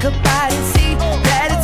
could and see that